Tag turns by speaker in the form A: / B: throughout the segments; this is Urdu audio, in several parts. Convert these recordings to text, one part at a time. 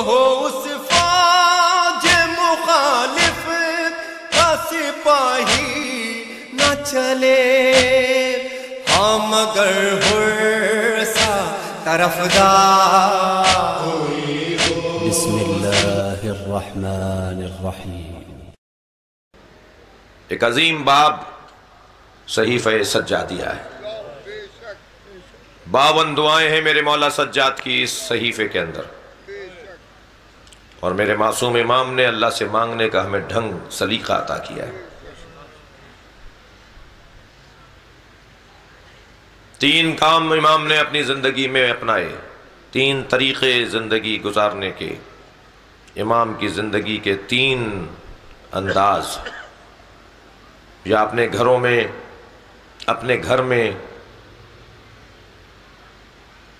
A: ہو اس فوج مخالف کا سپاہی نہ چلے۔ ہم اگر ہرسا طرف دار
B: بسم اللہ الرحمن الرحیم۔
C: ایک عظیم باب صحیفہ سجادیہ ہے۔ باون دعائیں ہیں میرے مولا سجاد کی اس صحیفے کے اندر۔ اور میرے معصوم امام نے اللہ سے مانگنے کا ہمیں ڈھنگ سلیقہ عطا کیا ہے۔ تین کام امام نے اپنی زندگی میں اپنائے، تین طریقے زندگی گزارنے کے۔ امام کی زندگی کے تین انداز۔ یا اپنے گھروں میں، اپنے گھر میں۔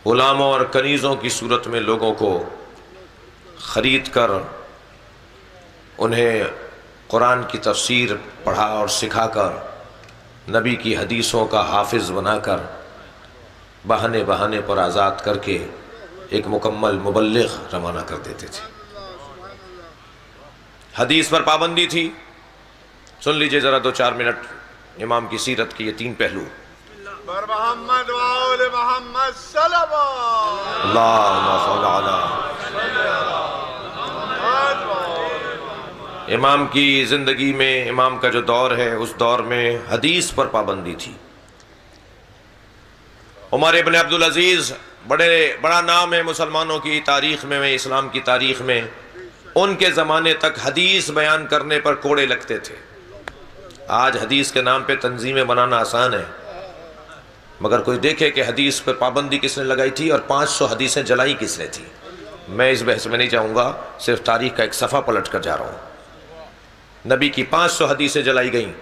C: غلاموں اور کنیزوں کی صورت میں لوگوں کو خرید کر انہیں قرآن کی تفسیر پڑھا اور سکھا کر نبی کی حدیثوں کا حافظ بنا کر بہانے بہانے پر آزاد کر کے ایک مکمل مبلغ روانہ کر دیتے تھے۔ حدیث پر پابندی تھی۔ سن لیجیے ذرا دو چار منٹ۔ امام کی سیرت کی یہ تین پہلو۔
D: بر محمد محمد صلوات
C: اللہم صلی علی امام کی زندگی میں، امام کا جو دور ہے، اس دور میں حدیث پر پابندی تھی۔ عمر ابن عبدالعزیز، بڑے، بڑا نام ہے مسلمانوں کی تاریخ میں، اسلام کی تاریخ میں۔ ان کے زمانے تک حدیث بیان کرنے پر کوڑے لگتے تھے۔ آج حدیث کے نام پہ تنظیمیں بنانا آسان ہے۔ مگر کوئی دیکھے کہ حدیث پر پابندی کس نے لگائی تھی اور پانچ سو حدیثیں جلائی کس نے تھی؟ میں اس بحث میں نہیں چاہوں گا، صرف تاریخ کا ایک صفحہ پلٹ کر جا رہا ہوں۔ نبی کی پانچ سو حدیثیں جلائی گئیں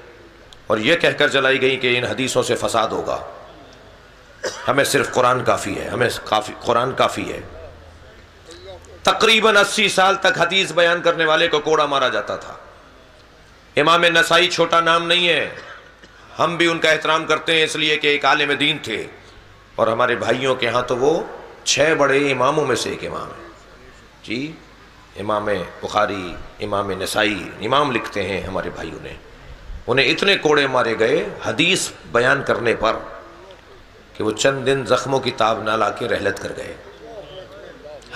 C: اور یہ کہہ کر جلائی گئیں کہ ان حدیثوں سے فساد ہوگا۔ ہمیں صرف قرآن کافی ہے، ہمیں کافی قرآن کافی ہے۔ تقریباً اسی سال تک حدیث بیان کرنے والے کو کوڑا مارا جاتا تھا۔ امام نسائی چھوٹا نام نہیں ہے۔ ہم بھی ان کا احترام کرتے ہیں اس لیے کہ ایک عالم دین تھے۔ اور ہمارے بھائیوں کے ہاں تو وہ چھ بڑے اماموں میں سے ایک امام ہے جی؟ امام بخاری، امام نسائی، امام لکھتے ہیں ہمارے بھائیوں نے۔ انہیں اتنے کوڑے مارے گئے حدیث بیان کرنے پر کہ وہ چند دن زخموں کی تاب نہ لا کے رحلت کر گئے۔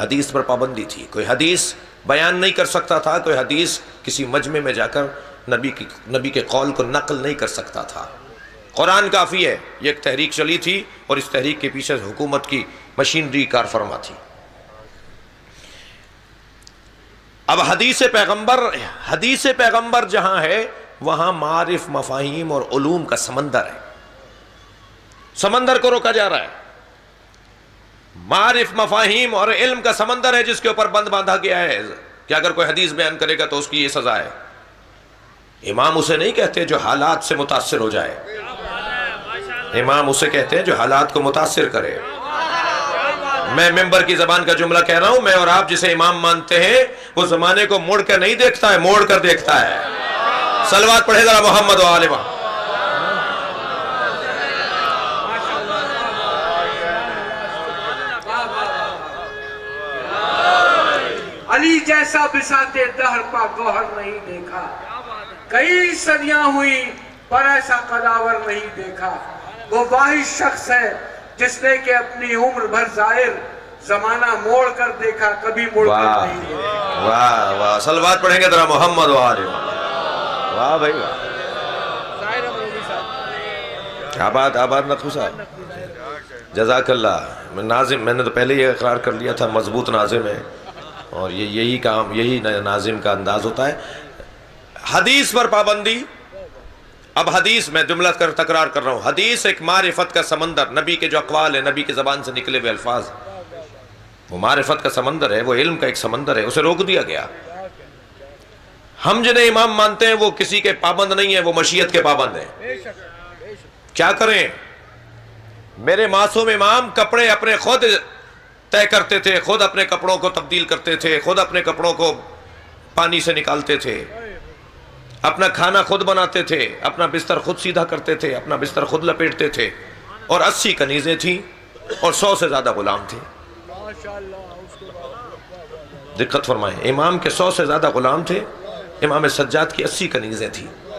C: حدیث پر پابندی تھی۔ کوئی حدیث بیان نہیں کر سکتا تھا، کوئی حدیث کسی مجمع میں جا کر نبی کی، نبی کے قول کو نقل نہیں کر سکتا تھا۔ قرآن کافی ہے، یہ ایک تحریک چلی تھی اور اس تحریک کے پیچھے حکومت کی مشینری کار فرما تھی۔ اب حدیث پیغمبر حدیث پیغمبر جہاں ہے، وہاں معرف مفاہیم اور علوم کا سمندر ہے۔ سمندر کو روکا جا رہا ہے۔ معرف مفاہیم اور علم کا سمندر ہے جس کے اوپر بند باندھا گیا ہے۔ کہ اگر کوئی حدیث بیان کرے گا تو اس کی یہ سزا ہے۔ امام اسے نہیں کہتے جو حالات سے متاثر ہو جائے۔ امام اسے کہتے ہیں جو حالات کو متاثر کرے۔ میں ممبر کی زبان کا جملہ کہہ رہا ہوں، میں اور آپ جسے امام مانتے ہیں، وہ زمانے کو موڑ کر نہیں دیکھتا ہے، موڑ کر دیکھتا ہے۔ سلوات پڑھے ذرا محمد و عالمہ
E: علی جیسا بساتے دہر پا گوہر نہیں دیکھا۔ کئی صدیاں ہوئی پر ایسا قداور نہیں دیکھا۔ وہ واحد شخص ہے جس نے کہ اپنی عمر بھر ظاہر زمانہ موڑ کر دیکھا کبھی موڑ کر
C: واہ
E: نہیں دیکھا۔
C: واہ واہ سلوات پڑھیں گے ذرا محمد و عالمہ واہ بھائی واہ۔ آباد آباد نقو صاحب۔ جزاک اللہ۔ میں ناظم میں نے تو پہلے یہ اقرار کر لیا تھا مضبوط ناظم ہے۔ اور یہ یہی کام یہی ناظم کا انداز ہوتا ہے۔ حدیث پر پابندی۔ اب حدیث میں جملہ کر تکرار کر رہا ہوں۔ حدیث ایک معرفت کا سمندر، نبی کے جو اقوال ہے نبی کی زبان سے نکلے ہوئے الفاظ۔ وہ معرفت کا سمندر ہے، وہ علم کا ایک سمندر ہے، اسے روک دیا گیا۔ ہم جنہیں امام مانتے ہیں، وہ کسی کے پابند نہیں ہیں، وہ مشیت کے پابند ہیں۔ کیا کریں؟ میرے معصوم امام کپڑے اپنے خود طے کرتے تھے، خود اپنے کپڑوں کو تبدیل کرتے تھے، خود اپنے کپڑوں کو پانی سے نکالتے تھے۔ اپنا کھانا خود بناتے تھے، اپنا بستر خود سیدھا کرتے تھے، اپنا بستر خود لپیٹتے تھے۔ اور اسی کنیزیں تھیں اور سو سے زیادہ غلام تھے۔ دقت فرمائیں، امام کے سو سے زیادہ غلام تھے، امام سجاد کی اسی کنیزیں تھیں۔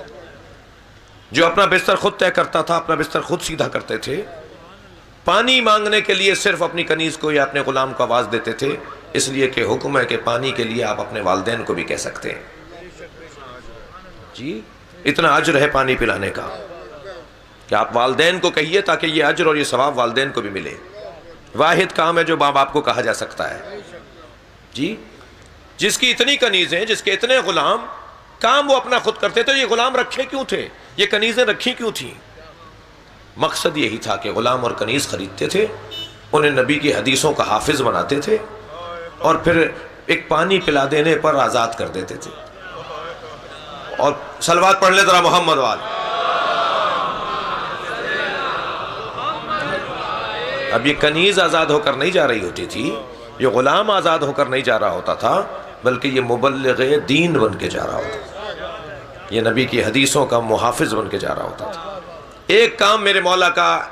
C: جو اپنا بستر خود طے کرتا تھا، اپنا بستر خود سیدھا کرتے تھے۔ پانی مانگنے کے لیے صرف اپنی کنیز کو یا اپنے غلام کو آواز دیتے تھے، اس لیے کہ حکم ہے کہ پانی کے لیے آپ اپنے والدین کو بھی کہہ سکتے۔ ہیں جی اتنا عجر ہے پانی پلانے کا۔ کہ آپ والدین کو کہیے تاکہ یہ عجر اور یہ ثواب والدین کو بھی ملے۔ واحد کام ہے جو ماں باپ کو کہا جا سکتا ہے۔ جی جس کی اتنی کنیزیں، جس کے اتنے غلام، کام وہ اپنا خود کرتے تھے، یہ غلام رکھے کیوں تھے؟ یہ کنیزیں رکھی کیوں تھیں؟ مقصد یہی تھا کہ غلام اور کنیز خریدتے تھے، انہیں نبی کی حدیثوں کا حافظ بناتے تھے اور پھر ایک پانی پلا دینے پر آزاد کر دیتے تھے۔ اور سلوات پڑھ لے ذرا محمد وال۔ اب یہ کنیز آزاد ہو کر نہیں جا رہی ہوتی تھی، یہ غلام آزاد ہو کر نہیں جا رہا ہوتا تھا، بلکہ یہ مبلغ دین بن کے جا رہا ہوتا تھا۔ یہ نبی کی حدیثوں کا محافظ بن کے جا رہا ہوتا تھا۔ ایک کام میرے مولا کا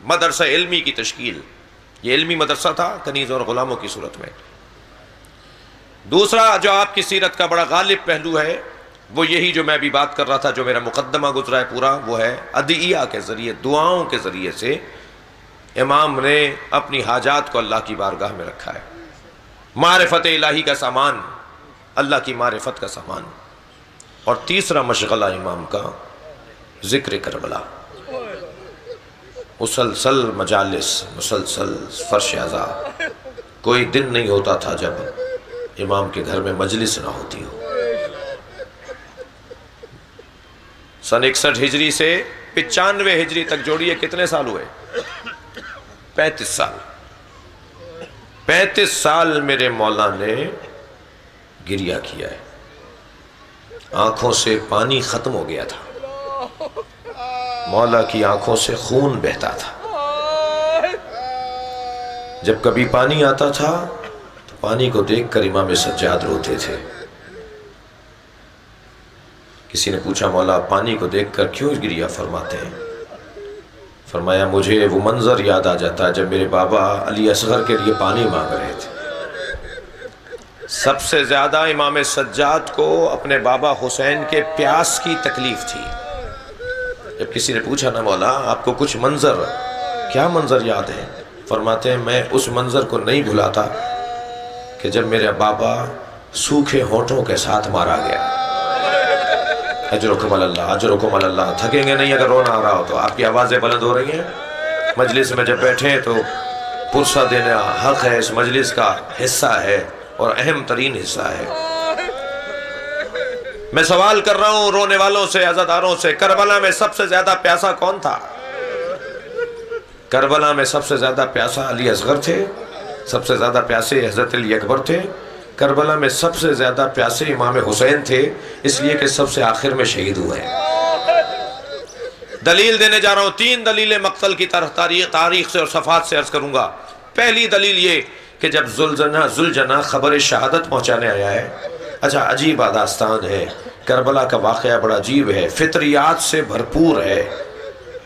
C: مدرسہ علمی کی تشکیل۔ یہ علمی مدرسہ تھا کنیز اور غلاموں کی صورت میں۔ دوسرا، جو آپ کی سیرت کا بڑا غالب پہلو ہے وہ یہی جو میں ابھی بات کر رہا تھا، جو میرا مقدمہ گزرا ہے پورا، وہ ہے ادعیہ کے ذریعے، دعاؤں کے ذریعے سے امام نے اپنی حاجات کو اللہ کی بارگاہ میں رکھا ہے۔ معرفت الہی کا سامان، اللہ کی معرفت کا سامان۔ اور تیسرا مشغلہ امام کا ذکر کربلا۔ مسلسل مجالس، مسلسل فرش ازا کوئی دن نہیں ہوتا تھا جب امام کے گھر میں مجلس نہ ہوتی ہو۔ سن اکسٹھ ہجری سے پچانوے ہجری تک جوڑیے، کتنے سال ہوئے؟ پینتیس سال۔ پینتیس سال میرے مولا نے گریا کیا ہے۔ آنکھوں سے پانی ختم ہو گیا تھا۔ مولا کی آنکھوں سے خون بہتا تھا۔ جب کبھی پانی آتا تھا تو پانی کو دیکھ کر امام سجاد روتے تھے۔ کسی نے پوچھا، مولا پانی کو دیکھ کر کیوں گریا فرماتے ہیں؟ فرمایا، مجھے وہ منظر یاد آ جاتا ہے جب میرے بابا علی اصغر کے لیے پانی مانگ رہے تھے۔ سب سے زیادہ امام سجاد کو اپنے بابا حسین کے پیاس کی تکلیف تھی۔ جب کسی نے پوچھا، نا مولا، آپ کو کچھ منظر، کیا منظر یاد ہے؟ فرماتے ہیں، میں اس منظر کو نہیں بھلاتا کہ جب میرے بابا سوکھے ہونٹوں کے ساتھ مارا گیا۔ اجرکم اللہ اجرکم اللہ۔ تھکیں گے نہیں اگر رونا آ رہا ہو تو۔ آپ کی آوازیں بلند ہو رہی ہیں؟ مجلس میں جب بیٹھیں تو پرسہ دینا حق ہے، اس مجلس کا حصہ ہے اور اہم ترین حصہ ہے۔ میں سوال کر رہا ہوں، رونے والوں سے، عزاداروں سے، کربلا میں سب سے زیادہ پیاسا کون تھا؟ کربلا میں سب سے زیادہ پیاسا علی اصغر تھے، سب سے زیادہ پیاسے حضرت علی اکبر تھے کربلا میں سب سے زیادہ پیاسے امام حسین تھے، اس لیے کہ سب سے آخر میں شہید ہوئے۔ دلیل دینے جا رہا ہوں، تین دلیل مقتل کی تاریخ تاریخ سے اور صفات سے عرض کروں گا۔ پہلی دلیل یہ کہ جب زلجنہ زلجنہ خبر شہادت پہنچانے آیا ہے اچھا عجیب آداستان ہے۔ کربلا کا واقعہ بڑا عجیب ہے، فطریات سے بھرپور ہے۔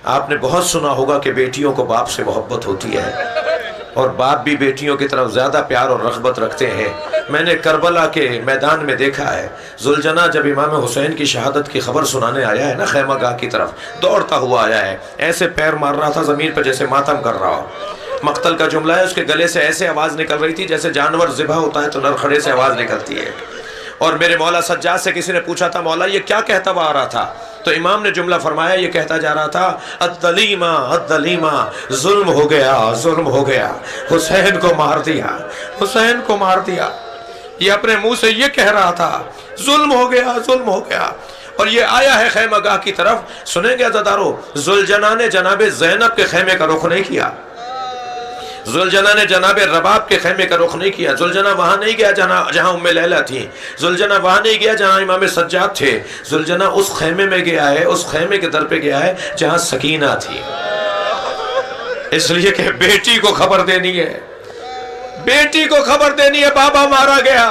C: آپ نے بہت سنا ہوگا کہ بیٹیوں کو باپ سے محبت ہوتی ہے۔ اور باپ بھی بیٹیوں کی طرف زیادہ پیار اور رغبت رکھتے ہیں۔ میں نے کربلا کے میدان میں دیکھا ہے۔ زلجنہ جب امام حسین کی شہادت کی خبر سنانے آیا ہے نا، خیمہ گاہ کی طرف، دوڑتا ہوا آیا ہے۔ ایسے پیر مار رہا تھا زمین پر جیسے ماتم کر رہا ہو۔ مقتل کا جملہ ہے، اس کے گلے سے ایسے آواز نکل رہی تھی جیسے جانور ذبح ہوتا ہے تو نرخڑے سے آواز نکلتی ہے۔ اور میرے مولا سجاد سے کسی نے پوچھا تھا، مولا یہ کیا کہتا ہوا آ رہا تھا؟ تو امام نے جملہ فرمایا، یہ کہتا جا رہا تھا الدلیمہ الدلیمہ ظلم ہو گیا، ظلم ہو گیا، حسین کو مار دیا، حسین کو مار دیا۔ یہ اپنے منہ سے یہ کہہ رہا تھا، ظلم ہو گیا، ظلم ہو گیا۔ اور یہ آیا ہے خیمہ گاہ کی طرف۔ سنیں گے عزدارو زلجنہ نے جناب زینب کے خیمے کا رخ نہیں کیا۔ زلجنہ نے جناب رباب کے خیمے کا رخ نہیں کیا۔ زلجنہ وہاں نہیں گیا جہاں جہاں ام لیلہ تھی زلجنہ وہاں نہیں گیا جہاں امام سجاد تھے۔ زلجنہ اس خیمے میں گیا ہے، اس خیمے کے در پہ گیا ہے جہاں سکینہ تھی۔ اس لیے کہ بیٹی کو خبر دینی ہے۔ بیٹی کو خبر دینی ہے، بابا مارا گیا۔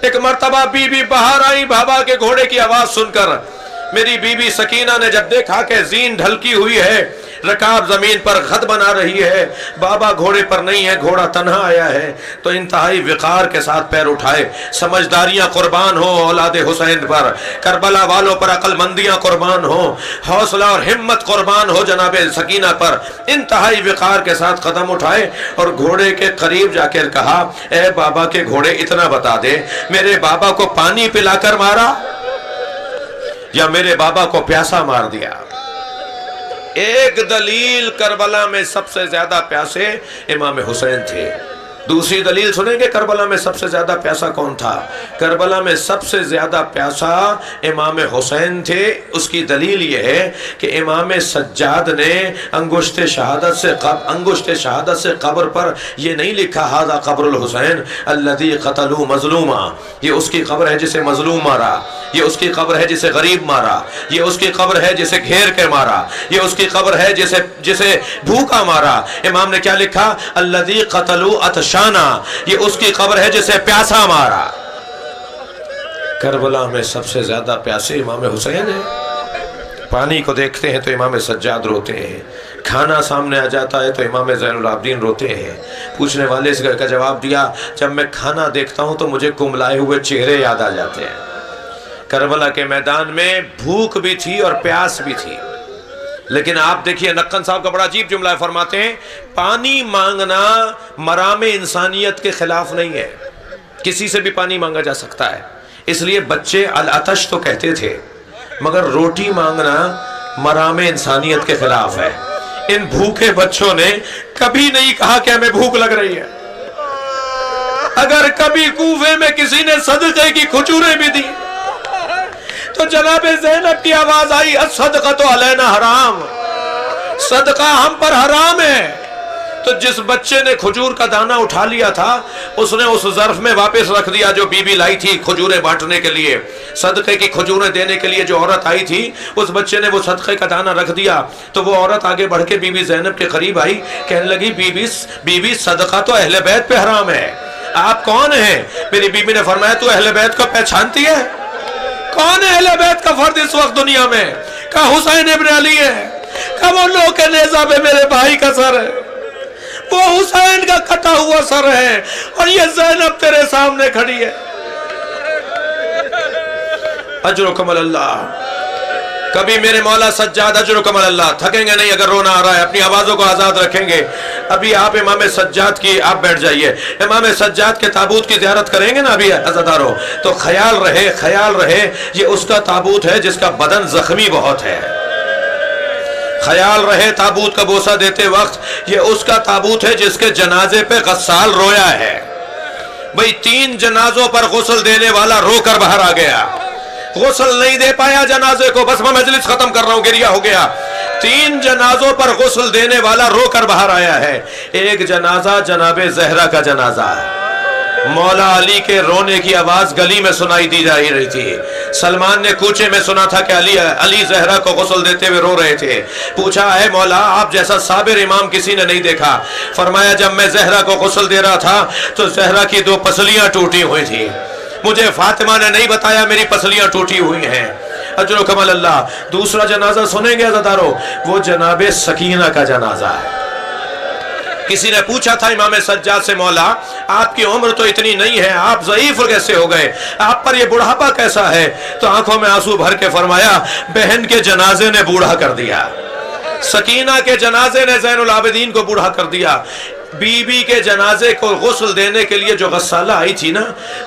C: ایک مرتبہ بی بی باہر آئی، بابا کے گھوڑے کی آواز سن کر۔ میری بی بی سکینہ نے جب دیکھا کہ زین ڈھلکی ہوئی ہے رکاب زمین پر خط بنا رہی ہے۔ بابا گھوڑے پر نہیں ہے، گھوڑا تنہا آیا ہے۔ تو انتہائی وقار کے ساتھ پیر اٹھائے۔ سمجھداریاں قربان ہو اولاد حسین پر۔ کربلا والوں پر عقل مندیاں قربان ہو حوصلہ اور ہمت قربان ہو جناب سکینہ پر۔ انتہائی وقار کے ساتھ قدم اٹھائے اور گھوڑے کے قریب جا کر کہا، اے بابا کے گھوڑے، اتنا بتا دے، میرے بابا کو پانی پلا کر مارا یا میرے بابا کو پیاسا مار دیا؟ ایک دلیل کربلا میں سب سے زیادہ پیاسے امام حسین تھے۔ دوسری دلیل سنیں گے کربلا میں سب سے زیادہ پیاسا کون تھا؟ کربلا میں سب سے زیادہ پیاسا امام حسین تھے۔ اس کی دلیل یہ ہے کہ امام سجاد نے انگوشت شہادت سے قبر انگوشت شہادت سے قبر پر یہ نہیں لکھا حاضر قبر الحسین اللذی قتلو مظلومہ یہ اس کی قبر ہے جسے مظلوم مارا۔ یہ اس کی قبر ہے جسے غریب مارا، یہ اس کی قبر ہے جسے گھیر کے مارا، یہ اس کی قبر ہے جسے جسے بھوکا مارا۔ امام نے کیا لکھا؟ الذی قتلو اتشانا، یہ اس کی قبر ہے جسے پیاسا مارا۔ کربلا میں سب سے زیادہ پیاسے امام حسین ہیں۔ پانی کو دیکھتے ہیں تو امام سجاد روتے ہیں۔ کھانا سامنے آ جاتا ہے تو امام زین العابدین روتے ہیں۔ پوچھنے والے اس گھر کا جواب دیا، جب میں کھانا دیکھتا ہوں تو مجھے کملائے ہوئے چہرے یاد آ جاتے ہیں۔ کربلا کے میدان میں بھوک بھی تھی اور پیاس بھی تھی۔ لیکن آپ دیکھیے، نقن صاحب کا بڑا عجیب جملہ فرماتے ہیں، پانی مانگنا مرام انسانیت کے خلاف نہیں ہے۔ کسی سے بھی پانی مانگا جا سکتا ہے۔ اس لیے بچے الاتش تو کہتے تھے، مگر روٹی مانگنا مرام انسانیت کے خلاف ہے۔ ان بھوکے بچوں نے کبھی نہیں کہا کہ ہمیں بھوک لگ رہی ہے۔ اگر کبھی کوفے میں کسی نے صدقے کی کھچوریں بھی دی تو جناب زینب کی آواز آئی صدقہ تو علینا حرام۔ صدقہ ہم پر حرام ہے۔ تو جس بچے نے خجور کا دانا اٹھا لیا تھا اس نے اس ظرف میں واپس رکھ دیا جو بی بی لائی تھی خجوریں بانٹنے کے لیے۔ صدقے کی خجوریں دینے کے لیے جو عورت آئی تھی اس بچے نے وہ صدقے کا دانا رکھ دیا۔ تو وہ عورت آگے بڑھ کے بی بی زینب کے قریب آئی کہنے لگی بی بی, بی بی صدقہ تو اہل بیت پہ حرام ہے۔ آپ کون ہیں؟ میری بی بی نے فرمایا تو اہل بیت کو پہچانتی ہے؟ کون ہے اہل بیت کا فرد اس وقت دنیا میں؟ کہا حسین ابن علی ہے کہا وہ لوگ کے نیزہ پہ میرے بھائی کا سر ہے۔ وہ حسین کا کٹا ہوا سر ہے اور یہ زینب تیرے سامنے کھڑی ہے۔ اجر کمل اللہ۔ کبھی میرے مولا سجاد اجر کمل اللہ تھکیں گے نہیں اگر رونا آ رہا ہے، اپنی آوازوں کو آزاد رکھیں گے۔ ابھی آپ امام سجاد کی آپ بیٹھ جائیے۔ امام سجاد کے تابوت کی زیارت کریں گے نا ابھی عزاداروں تو خیال رہے خیال رہے، یہ اس کا تابوت ہے جس کا بدن زخمی بہت ہے۔ خیال رہے، تابوت کا بوسہ دیتے وقت یہ اس کا تابوت ہے جس کے جنازے پہ غسال رویا ہے۔ بھئی تین جنازوں پر غسل دینے والا رو کر باہر آ گیا۔ غسل نہیں دے پایا، جنازے کو بس میں مجلس ختم کر رہا ہوں گریہ ہو گیا۔ تین جنازوں پر غسل دینے والا رو کر باہر آیا ہے۔ ایک جنازہ جناب زہرہ کا جنازہ ہے۔ مولا علی کے رونے کی آواز گلی میں سنائی دی جائی رہی تھی۔ سلمان نے کوچے میں سنا تھا کہ علی علی زہرا کو غسل دیتے ہوئے رو رہے تھے۔ پوچھا ہے مولا، آپ جیسا صابر امام کسی نے نہیں دیکھا؟ فرمایا، جب میں زہرہ کو غسل دے رہا تھا تو زہرہ کی دو پسلیاں ٹوٹی ہوئی تھی مجھے فاطمہ نے نہیں بتایا میری پسلیاں ٹوٹی ہوئی ہیں۔ اجر و کمل اللہ، دوسرا جنازہ سنیں گے ازادارو وہ جناب سکینہ کا جنازہ ہے۔ کسی نے پوچھا تھا امام سجاد سے، مولا، آپ کی عمر تو اتنی نہیں ہے، آپ ضعیف کیسے ہو گئے؟ آپ پر یہ بڑھاپا کیسا ہے؟ تو آنکھوں میں آنسو بھر کے فرمایا، بہن کے جنازے نے بوڑھا کر دیا۔ سکینہ کے جنازے نے زین العابدین کو بوڑھا کر دیا۔ بی بی کے جنازے کو غسل دینے کے لیے جو غسالہ آئی تھی نا،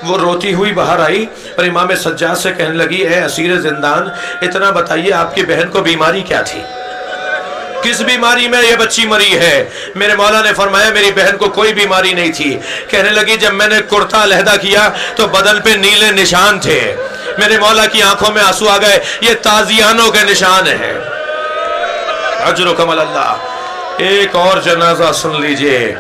C: وہ روتی ہوئی باہر آئی۔ اور امام سجاد سے کہنے لگی، اے اسیر زندان، اتنا بتائیے آپ کی بہن کو بیماری کیا تھی؟ کس بیماری میں یہ بچی مری ہے؟ میرے مولا نے فرمایا، میری بہن کو کوئی بیماری نہیں تھی۔ کہنے لگی، جب میں نے کرتا علیحدہ کیا تو بدن پہ نیلے نشان تھے۔ میرے مولا کی آنکھوں میں آنسو آ گئے۔ یہ تازیانوں کے نشان ہیں۔ حجر کمل اللہ۔ ایک اور جنازہ سن لیجیے۔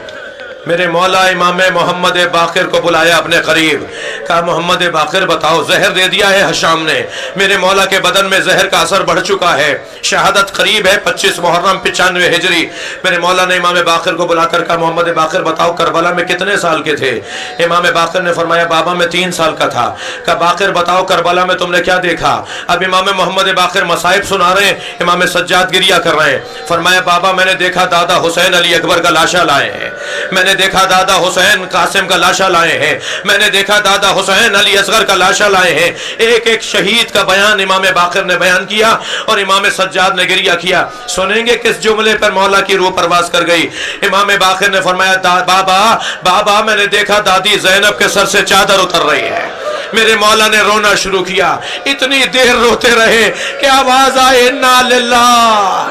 C: میرے مولا امام محمد باقر کو بلایا اپنے قریب۔ کہا، محمد باقر، بتاؤ، زہر دے دیا ہے حشام نے۔ میرے مولا کے بدن میں زہر کا اثر بڑھ چکا ہے۔ شہادت قریب ہے، پچیس محرم، پچانوے ہجری۔ میرے مولا نے امام باقر کو بلا کر کہا، محمد باقر، بتاؤ، کربلا میں کتنے سال کے تھے؟ امام باقر نے فرمایا، بابا میں تین سال کا تھا۔ کہا، باقر، بتاؤ، کربلا میں تم نے کیا دیکھا؟ اب امام محمد باقر مسائب سنا رہے ہیں، امام سجاد گریا کر رہے ہیں۔ فرمایا، بابا میں نے دیکھا، دادا حسین علی اکبر کا لاشا لائے ہیں۔ میں نے دیکھا دادا حسین قاسم کا لاشا لائے ہیں۔ میں نے دیکھا دادا حسین علی اصغر کا لاشا لائے ہیں۔ ایک ایک شہید کا بیان امام باقر نے بیان کیا اور امام سجاد نے گریا کیا۔ سنیں گے کس جملے پر مولا کی روح پرواز کر گئی۔ امام باقر نے فرمایا بابا بابا، میں نے دیکھا دادی زینب کے سر سے چادر اتر رہی ہے۔ میرے مولا نے رونا شروع کیا۔ اتنی دیر روتے رہے کہ آواز آئے انا للہ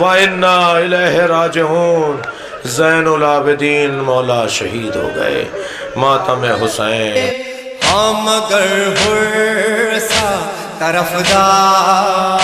C: وَإِنَّا إِلَيْهِ رَاجِعُونَ زین العابدین مولا شہید ہو گئے ماتم حسین۔
A: ہاں مگر ہر سا طرف دار